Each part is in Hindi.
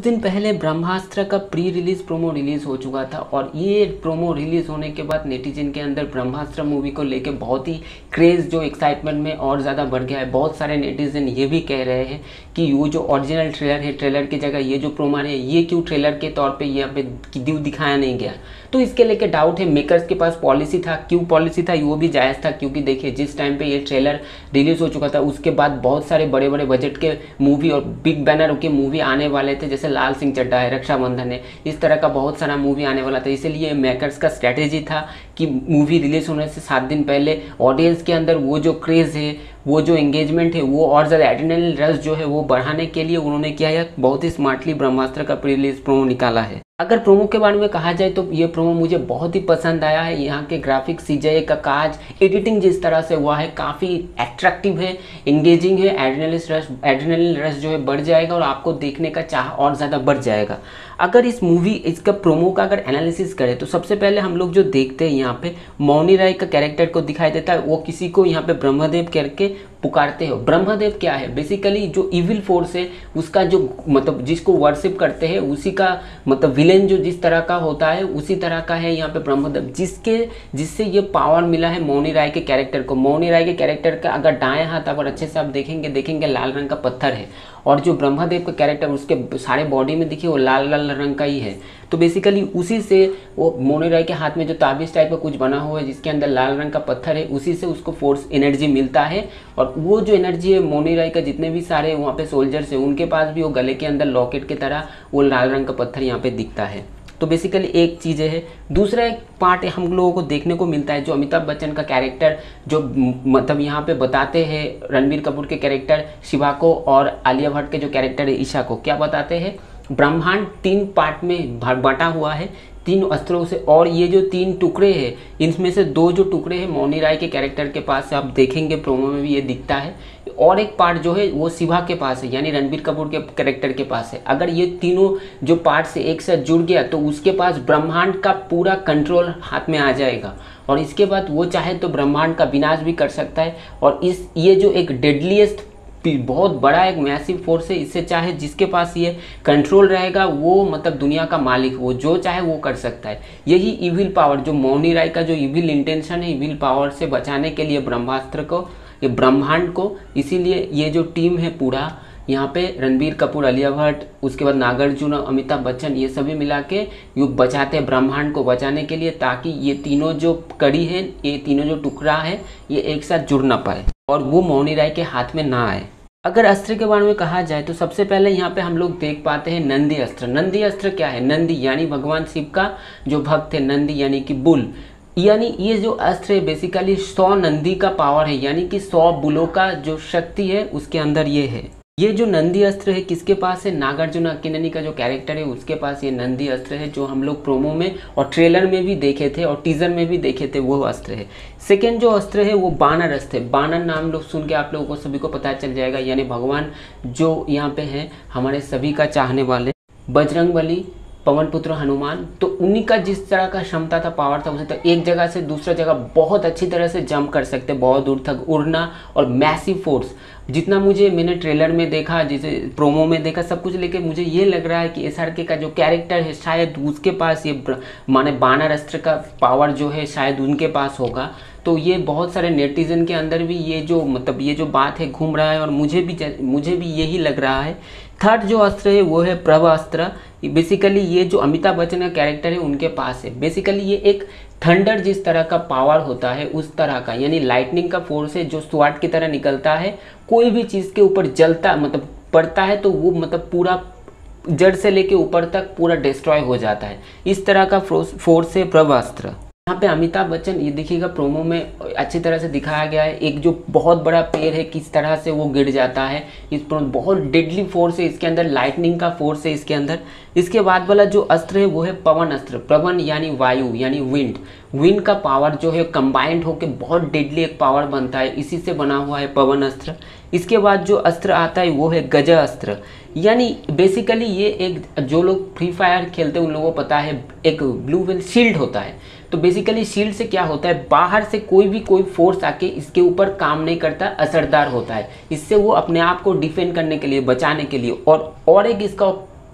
दिन पहले ब्रह्मास्त्र का प्री रिलीज़ प्रोमो रिलीज़ हो चुका था और ये प्रोमो रिलीज़ होने के बाद नेटिजन के अंदर ब्रह्मास्त्र मूवी को लेके बहुत ही क्रेज जो एक्साइटमेंट में और ज़्यादा बढ़ गया है। बहुत सारे नेटिजन ये भी कह रहे हैं कि वो जो ओरिजिनल ट्रेलर है ट्रेलर की जगह ये जो प्रोमो है, ये क्यों ट्रेलर के तौर पर यहाँ पे दिखाया नहीं गया? तो इसके लेके डाउट है। मेकर्स के पास पॉलिसी था। क्यों पॉलिसी था? वो भी जायज़ था, क्योंकि देखिए, जिस टाइम पे ये ट्रेलर रिलीज़ हो चुका था, उसके बाद बहुत सारे बड़े बड़े बजट के मूवी और बिग बैनर के मूवी आने वाले थे। जैसे लाल सिंह चड्डा है, रक्षाबंधन है। इस तरह का बहुत सारा मूवी आने वाला था। इसीलिए मेकर्स का स्ट्रैटेजी था कि मूवी रिलीज़ होने से सात दिन पहले ऑडियंस के अंदर वो जो क्रेज़ है, वो जो एंगेजमेंट है, वो और ज़्यादा एडिनल रस जो है वो बढ़ाने के लिए उन्होंने किया है। बहुत ही स्मार्टली ब्रह्मास्त्र का प्री रिलीज़ प्रोमो निकाला है। अगर प्रोमो के बारे में कहा जाए तो ये प्रोमो मुझे बहुत ही पसंद आया है। यहाँ के ग्राफिक्स सीजे का काज एडिटिंग जिस तरह से हुआ है, काफ़ी एट्रैक्टिव है इंगेजिंग है एड्रेनलिस रस एड्रेनलिन रस जो है बढ़ जाएगा और आपको देखने का चाह और ज़्यादा बढ़ जाएगा। अगर इस मूवी इसका प्रोमो का अगर एनालिसिस करें तो सबसे पहले हम लोग जो देखते हैं यहाँ पे, मौनी राय का कैरेक्टर को दिखाई देता है। वो किसी को यहाँ पे ब्रह्मदेव करके पुकारते हो। ब्रह्मदेव क्या है? बेसिकली जो इविल फोर्स है, उसका जो मतलब जिसको वर्शिप करते हैं, उसी का मतलब विलेन जो जिस तरह का होता है, उसी तरह का है यहाँ पे ब्रह्मदेव। जिसके, जिससे ये पावर मिला है मौनी राय के कैरेक्टर को। मौनी राय के कैरेक्टर का अगर दाएँ हाथ अगर अच्छे से आप देखेंगे देखेंगे लाल रंग का पत्थर है। और जो ब्रह्मदेव का कैरेक्टर उसके सारे बॉडी में देखिए वो लाल लाल रंग का ही है। तो बेसिकली उसी से वो मोनी राय के हाथ में जो ताबीज टाइप का कुछ बना हुआ है, जिसके अंदर लाल रंग का पत्थर है, उसी से उसको फोर्स एनर्जी मिलता है। और वो जो एनर्जी है मोनी राय का, जितने भी सारे वहाँ पे सोल्जर्स है, उनके पास भी वो गले के अंदर लॉकेट की तरह वो लाल रंग का पत्थर यहाँ पे दिखता है। तो बेसिकली एक चीज़ है। दूसरा एक पार्ट हम लोगों को देखने को मिलता है, जो अमिताभ बच्चन का कैरेक्टर जो मतलब यहाँ पे बताते हैं रणबीर कपूर के कैरेक्टर शिवा को और आलिया भट्ट के जो कैरेक्टर है ईशा को। क्या बताते हैं? ब्रह्मांड तीन पार्ट में बांटा हुआ है। तीन अस्त्रों से और ये जो तीन टुकड़े हैं, इनमें से दो जो टुकड़े हैं, मौनी राय के कैरेक्टर के पास से आप देखेंगे प्रोमो में भी ये दिखता है। और एक पार्ट जो है, वो शिवा के पास है, यानी रणबीर कपूर के कैरेक्टर के पास है। अगर ये तीनों जो पार्ट से एक साथ जुड़ गया तो उसके पास ब्रह्मांड का पूरा कंट्रोल हाथ में आ जाएगा। और इसके बाद वो चाहे तो ब्रह्मांड का विनाश भी कर सकता है। और इस, ये जो एक डेडलीस्ट बहुत बड़ा एक मैसिव फोर्स है, इससे चाहे जिसके पास ये कंट्रोल रहेगा, वो मतलब दुनिया का मालिक, वो जो चाहे वो कर सकता है। यही इविल पावर जो मौनी राय का जो इविल इंटेंशन है इविल पावर से बचाने के लिए ब्रह्मास्त्र को, ये ब्रह्मांड को, इसीलिए ये जो टीम है पूरा, यहाँ पे रणबीर कपूर, अलिया भट्ट, उसके बाद नागार्जुन और अमिताभ बच्चन, ये सभी मिला के ये बचाते हैं ब्रह्मांड को बचाने के लिए, ताकि ये तीनों जो कड़ी है, ये तीनों जो टुकड़ा है, ये एक साथ जुड़ ना पाए। और वो मौनी राय के हाथ में ना आए। अगर अस्त्र के बारे में कहा जाए तो सबसे पहले यहाँ पे हम लोग देख पाते हैं नंदी अस्त्र। नंदी अस्त्र क्या है? नंदी यानी भगवान शिव का जो भक्त है, नंदी यानी कि बुल। यानी ये जो अस्त्र है बेसिकली सौ नंदी का पावर है। यानी कि सौ बुलों का जो शक्ति है, उसके अंदर ये है। ये जो नंदी अस्त्र है, किसके पास है? नागार्जुन अकिननी का जो कैरेक्टर है, उसके पास ये नंदी अस्त्र है, जो हम लोग प्रोमो में और ट्रेलर में भी देखे थे और टीजर में भी देखे थे, वो अस्त्र है। सेकेंड जो अस्त्र है, वो बानर अस्त्र है। बानर नाम लोग सुन के आप लोगों को सभी को पता चल जाएगा, यानी भगवान जो यहाँ पे है, हमारे सभी का चाहने वाले। बजरंग बली पवन पुत्र हनुमान तो उन्हीं का जिस तरह का क्षमता था पावर था, उसे तो एक जगह से दूसरा जगह बहुत अच्छी तरह से जंप कर सकते, बहुत दूर तक उड़ना और मैसिव फोर्स जितना मुझे, मैंने ट्रेलर में देखा, जिसे प्रोमो में देखा, सब कुछ लेके मुझे ये लग रहा है कि एस के का जो कैरेक्टर है, शायद उसके पास ये माने बानर अस्त्र का पावर जो है, शायद उनके पास होगा। तो ये बहुत सारे नेटिजन के अंदर भी ये जो मतलब ये जो बात है, घूम रहा है और मुझे भी मुझे भी यही लग रहा है। थर्ड जो अस्त्र है, वो है प्रभ अस्त्र। बेसिकली ये जो अमिताभ बच्चन का कैरेक्टर है, उनके पास है। बेसिकली ये एक थंडर जिस तरह का पावर होता है, उस तरह का, यानी लाइटनिंग का फोर्स है, जो स्वाट की तरह निकलता है। कोई भी चीज़ के ऊपर जलता मतलब पड़ता है तो वो मतलब पूरा जड़ से लेके ऊपर तक पूरा डिस्ट्रॉय हो जाता है। इस तरह का फोर्स है प्रभास्त्र यहाँ पे अमिताभ बच्चन, ये देखिएगा प्रोमो में अच्छी तरह से दिखाया गया है। एक जो बहुत बड़ा पेड़ है, किस तरह से वो गिर जाता है, इस बहुत डेडली फोर्स है, इसके अंदर लाइटनिंग का फोर्स है इसके अंदर। इसके बाद वाला जो अस्त्र है, वो है पवन अस्त्र। पवन यानी वायु, यानी विंड विंड का पावर जो है कंबाइंड होकर बहुत डेडली एक पावर बनता है। इसी से बना हुआ है पवन अस्त्र। इसके बाद जो अस्त्र आता है, वो है गज अस्त्र। यानी बेसिकली ये एक, जो लोग फ्री फायर खेलते हैं, उन लोगों को पता है, एक ब्लू वेल शील्ड होता है। तो बेसिकली शील्ड से क्या होता है? बाहर से कोई भी कोई फोर्स आके इसके ऊपर काम नहीं करता, असरदार होता है। इससे वो अपने आप को डिफेंड करने के लिए, बचाने के लिए। और और एक इसका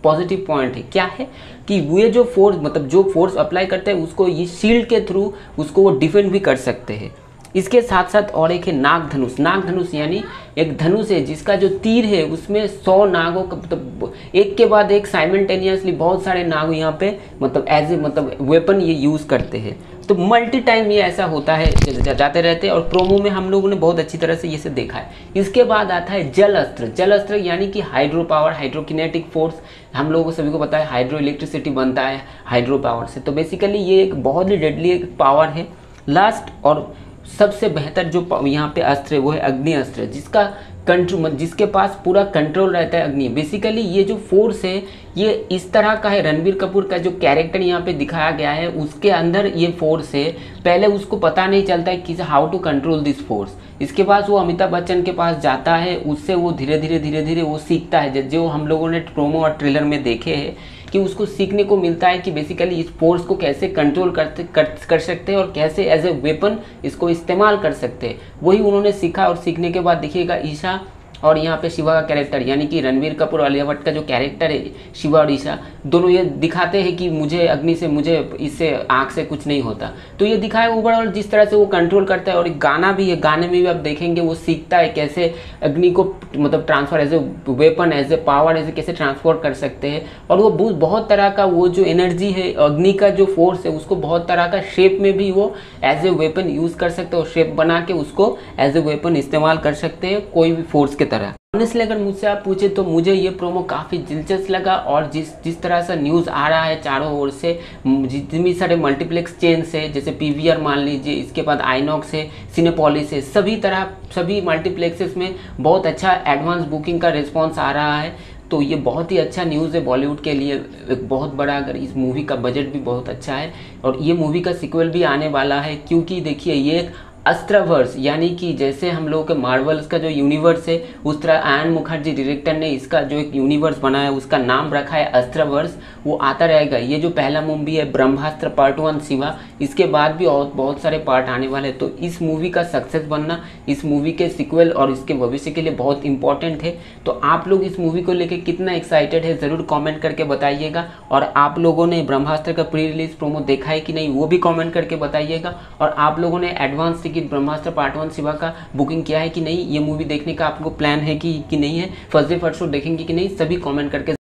पॉजिटिव पॉइंट है। क्या है? कि वे जो फोर्स मतलब जो फोर्स अप्लाई करते हैं, उसको ये शील्ड के थ्रू उसको वो डिफेंड भी कर सकते हैं। इसके साथ साथ और एक है नाग धनुष नाग धनुष यानी एक धनुष है, जिसका जो तीर है, उसमें सौ नागों का मतलब एक के बाद एक साइमल्टेनियसली बहुत सारे नाग यहाँ पे मतलब एज ए मतलब वेपन ये यूज़ करते हैं। तो मल्टी टाइम ये ऐसा होता है जाते रहते हैं और प्रोमो में हम लोगों ने बहुत अच्छी तरह से ये से देखा है। इसके बाद आता है जल अस्त्र जल अस्त्र यानी कि हाइड्रो पावर हाइड्रोकिनेटिक फोर्स हम लोगों को सभी को पता है हाइड्रो इलेक्ट्रिसिटी बनता है हाइड्रो पावर से। तो बेसिकली ये एक बहुत ही डेडली एक पावर है। लास्ट और सबसे बेहतर जो यहाँ पे अस्त्र है, वो है अग्नि अस्त्र, जिसका कंट्रोल जिसके पास पूरा कंट्रोल रहता है अग्नि। बेसिकली ये जो फोर्स है, ये इस तरह का है रणबीर कपूर का जो कैरेक्टर यहाँ पे दिखाया गया है, उसके अंदर ये फोर्स है। पहले उसको पता नहीं चलता है कि how to control this force इसके बाद वो अमिताभ बच्चन के पास जाता है, उससे वो धीरे धीरे धीरे धीरे वो सीखता है। जो हम लोगों ने प्रोमो और ट्रेलर में देखे हैं कि उसको सीखने को मिलता है कि बेसिकली इस फोर्स को कैसे कंट्रोल करते कर, कर सकते हैं और कैसे एज ए वेपन इसको इस्तेमाल कर सकते हैं। वही उन्होंने सीखा और सीखने के बाद देखिएगा ईशा और यहाँ पे शिवा का कैरेक्टर यानी कि रणवीर कपूर भट्ट का जो कैरेक्टर है, शिवा और ईशा, दोनों ये दिखाते हैं कि मुझे अग्नि से, मुझे इससे आँख से कुछ नहीं होता। तो ये दिखाया ओवरऑल जिस तरह से वो कंट्रोल करता है, और गाना भी है, गाने में भी आप देखेंगे, वो सीखता है कैसे अग्नि को मतलब transfer as a weapon as a power as a कैसे ट्रांसफ़र कर सकते हैं। और वो बहुत तरह का वो जो एनर्जी है, अग्नि का जो फोर्स है, उसको बहुत तरह का शेप में भी वो एज ए वेपन यूज़ कर सकते हैं शेप बना के उसको एज ए वेपन इस्तेमाल कर सकते हैं, कोई भी फोर्स के तरह। ऑनेस्टली अगर मुझसे आप पूछे तो मुझे ये प्रोमो काफ़ी दिलचस्प लगा और जिस जिस तरह से न्यूज़ आ रहा है चारों ओर से, जितनी सारे मल्टीप्लेक्स चेन्स है, जैसे पीवीआर मान लीजिए, इसके बाद आइनॉक्स है सिनेपोलिस है, सभी तरह, सभी मल्टीप्लेक्सेस में बहुत अच्छा एडवांस बुकिंग का रिस्पॉन्स आ रहा है। तो ये बहुत ही अच्छा न्यूज़ है बॉलीवुड के लिए, एक बहुत बड़ा अगर इस मूवी का बजट भी बहुत अच्छा है। और ये मूवी का सिक्वल भी आने वाला है, क्योंकि देखिए ये एक अस्त्रवर्स यानी कि जैसे हम लोगों के मार्वल्स का जो यूनिवर्स है, उस तरह आयन मुखर्जी डायरेक्टर ने इसका जो एक यूनिवर्स बनाया, उसका नाम रखा है अस्त्रवर्स वो आता रहेगा। ये जो पहला मूवी है ब्रह्मास्त्र पार्ट वन शिवा इसके बाद भी और बहुत सारे पार्ट आने वाले हैं। तो इस मूवी का सक्सेस बनना, इस मूवी के सिक्वल और इसके भविष्य के लिए बहुत इंपॉर्टेंट है। तो आप लोग इस मूवी को लेकर कितना एक्साइटेड है, ज़रूर कॉमेंट करके बताइएगा। और आप लोगों ने ब्रह्मास्त्र का प्री रिलीज़ प्रोमो देखा है कि नहीं, वो भी कॉमेंट करके बताइएगा। और आप लोगों ने advance ticket Brahmastra part one Shiva का बुकिंग किया है कि नहीं ये मूवी देखने का आपको प्लान है कि, कि नहीं है? फ़र्स्ट डे फ़र्स्ट शो देखेंगे कि नहीं? सभी कॉमेंट करके